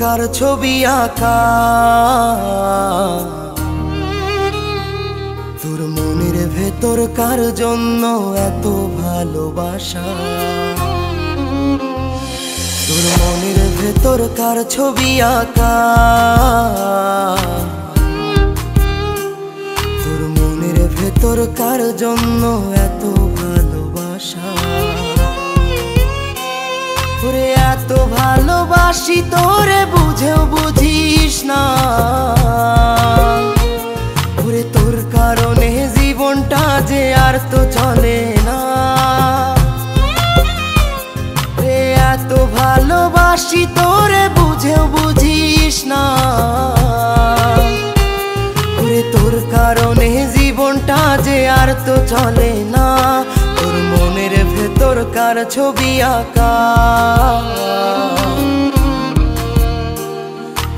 কার ছবি আঁকা। তোর মনের ভেতর কার জন্য এত ভালোবাসা। তোর মনের ভেতর কার ছবি আঁকা। তোর মনের ভেতর কার জন্য এত ভালোবাসি তোরে, বুঝেও বুঝিস না। ওরে তোর কারণে জীবনটা যে আর তো চলে না। রে, এত ভালোবাসি তোরে, বুঝেও বুঝিস না। ওরে তোর কারণে জীবনটা যে আর তো চলে না। কার ছবি আঁকা।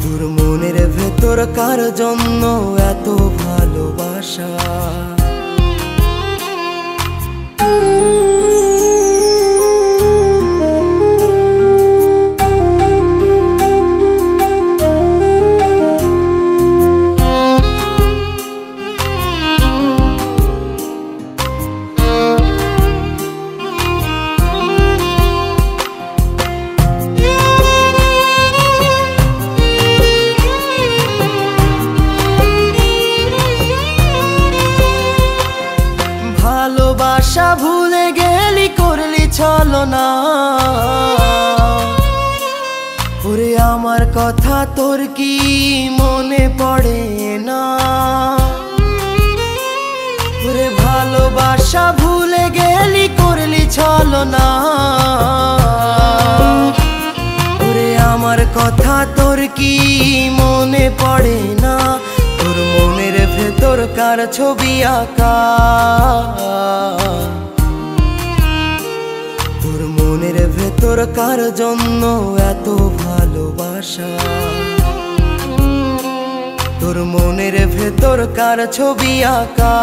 তোর মনের ভেতর কার জন্য এত ভালোবাসা। না। ওরে, আমার কথা তোর কি মনে পড়ে না? ওরে, ভালোবাসা ভুলে গেলি, করলি চলো না। ওরে, আমার কথা তোর কি মনে পড়ে না? তোর মনের ভেতর কার ছবি আঁকা। মনের ভেতর কার জন্য এত ভালোবাসা। তোর মনের ভেতর কার ছবি আঁকা।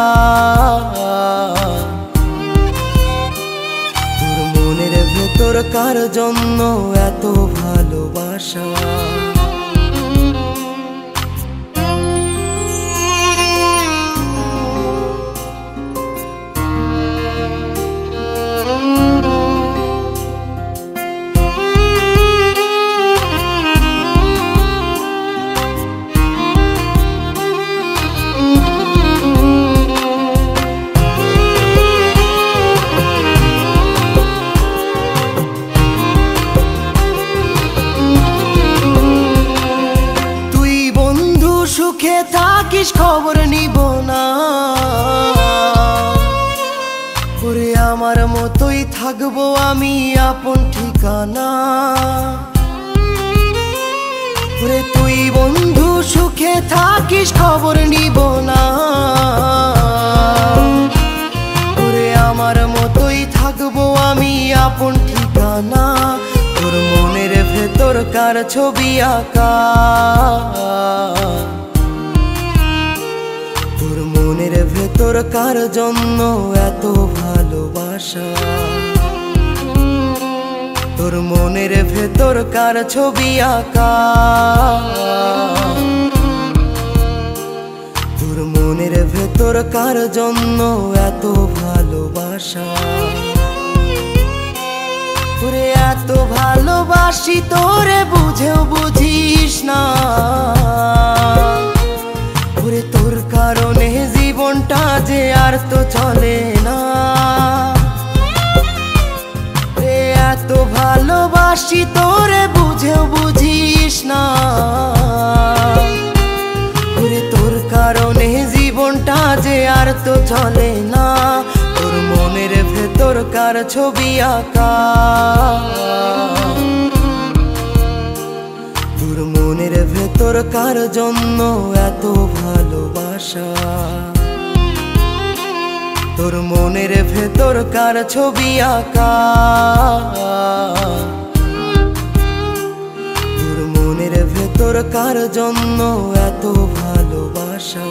তোর মনের ভেতর কার জন্য এত ভালোবাসা। থাকিস খবর নিব না। ওরে আমার মতোই থাকব আমি আপন ঠিকানা। ওরে তুই বন্ধু সুখে থাকিস খবর নিব না। ওরে আমার মতোই থাকব আমি আপন ঠিকানা। তোর মনের ভেতর কার ছবি আঁকা। ভেতর কার জন্য এত ভালোবাসা। তোর মনের ভেতর কার ছবি আঁকা? তোর মনের ভেতর কার জন্য এত ভালোবাসা? তোরে এত ভালোবাসি, তোরে বুঝেও বুঝিস না। তোর কারণে জীবনটা যে আর তো চলে না। রে, এত ভালোবাসি তোরে, বুঝেও বুঝিস না। ওরে তোর কারণে জীবনটা যে আর তো চলে না। তোর মনের ভেতর কার ছবি আঁকা। তোর মনের ভেতর কার জন্য এত ভালোবাসা। তোর মনের ভেতর কার ছবি আঁকা? তোর মনের ভেতর কার জন্য এত ভালোবাসা?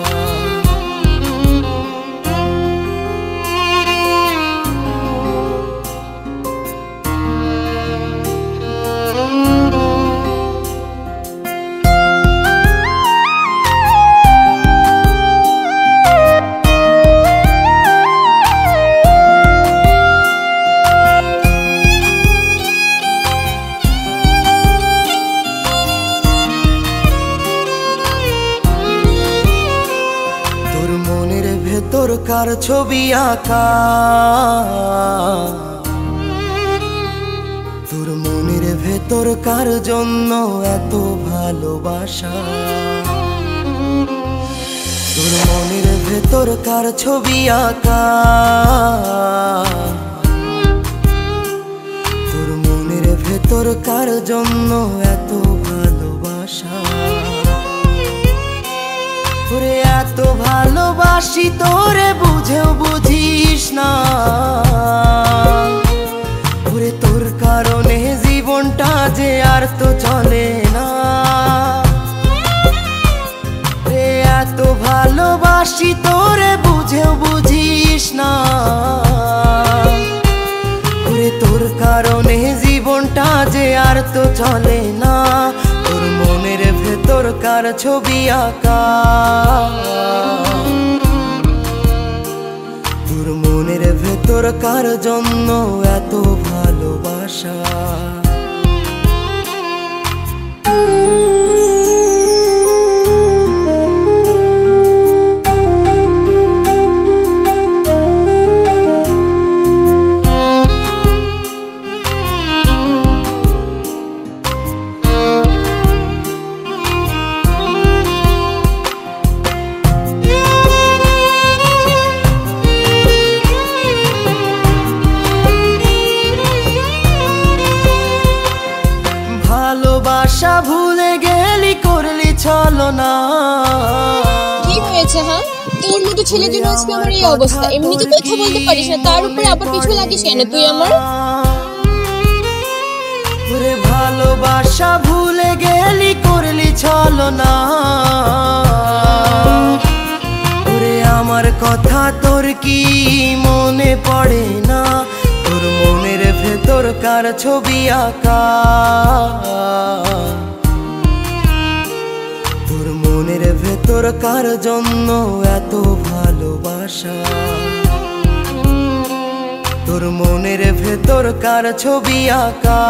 কার ছবি আঁকা। তোর মনের ভেতর কার জন্য এত ভালোবাসা। তোর মনের ভেতর কার ছবি আঁকা। তোর মনের ভেতর কার জন্য এত ভালোবাসা। তোরে এত ভালোবাসি, তোরে বুঝেও বুঝিস না। ওরে তোর কারণে জীবনটা যে আর তো চলে না। রে এত ভালোবাসি, তোরে বুঝেও বুঝিস না। ওরে তোর কারণে জীবনটা যে আর তো চলে না। কার ছবি আঁকা। তোর মনের ভেতর কার জন্য এত ভালোবাসা। চলো না। কি হয়েছে হ্যাঁ তোর মতো ছেলের জন্য আজকে আমার এই অবস্থা। কথা বলতে পারিস না তার উপরে আবার পিছু লাগিস কেন তুই আমার? ওরে ভালোবাসা ভুলে গেলি করলি চলো না। ওরে আমার কথা তোর কি মনে পড়ে না? তোর মনের ভেতর কার ছবি আঁকা। মনের ভেতর কার জন্য এত ভালোবাসা? তোর মনের ভেতর কার ছবি আঁকা?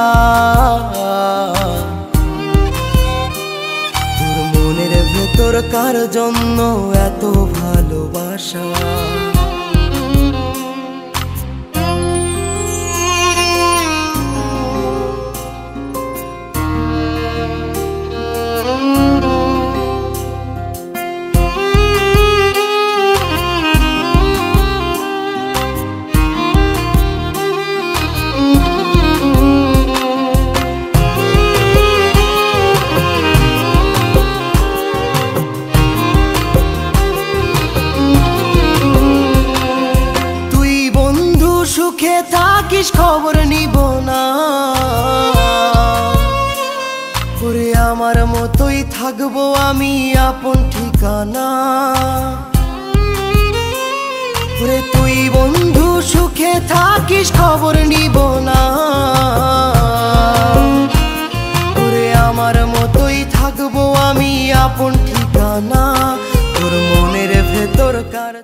তোর মনের ভেতর কার জন্য এত ভালোবাসা? থাকিস খবর নিব না। ওরে আমার মতোই থাকব আমি আপন ঠিকানা। ওরে তুই বন্ধু সুখে থাকিস, খবর নিব না। ওরে আমার মতোই থাকব আমি আপন ঠিকানা। তোর মনের ভেতর কার